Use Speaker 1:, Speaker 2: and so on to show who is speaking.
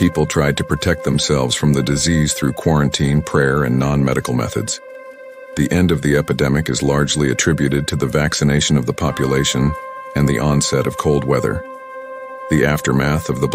Speaker 1: People tried to protect themselves from the disease through quarantine, prayer, and non-medical methods. The end of the epidemic is largely attributed to the vaccination of the population and the onset of cold weather. The aftermath of the